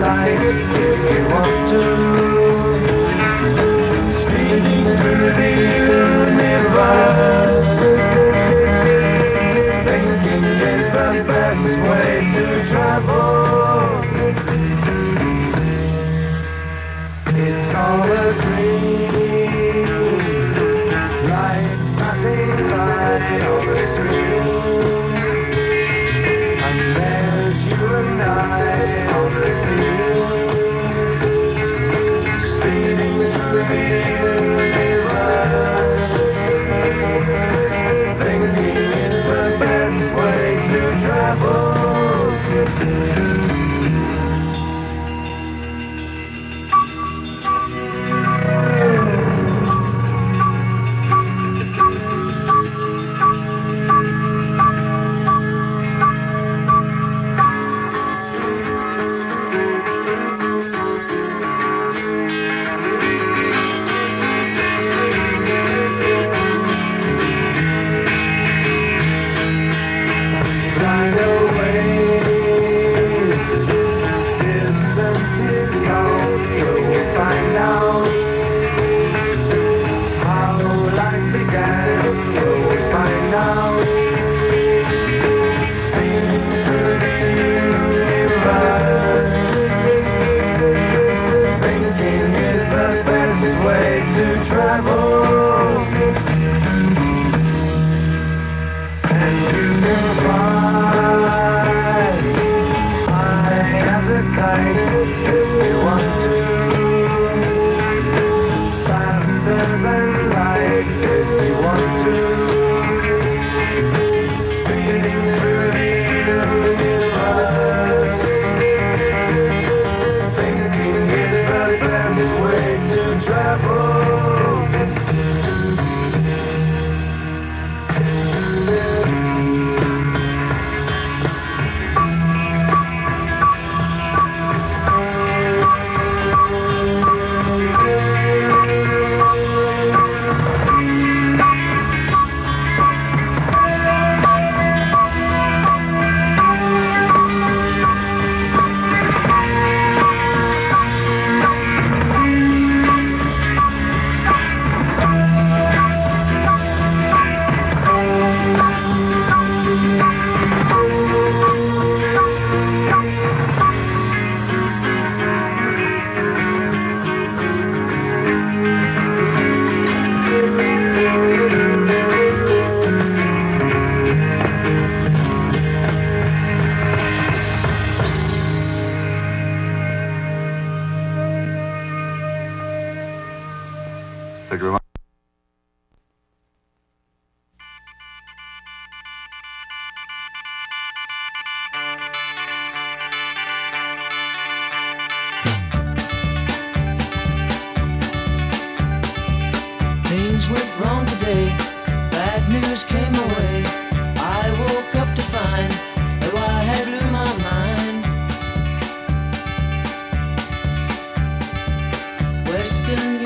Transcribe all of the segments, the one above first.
life if want to. The universe, thinking is the best way to travel. It's all a dream, like on the street. if they want. Things went wrong today, bad news came away. I woke up to find that I had blew my mind. Western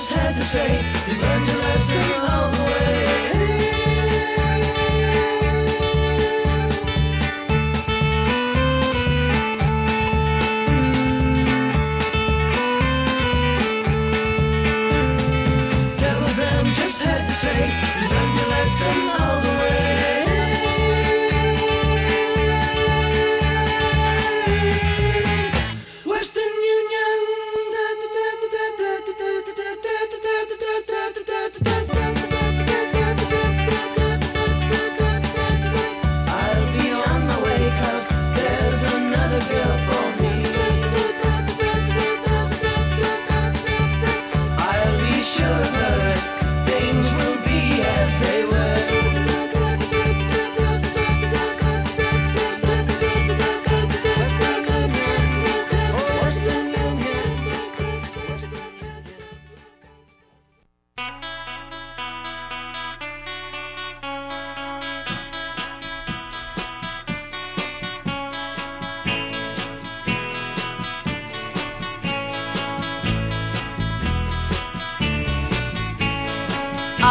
just had to say, you learned your lesson the way. say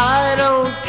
I don't.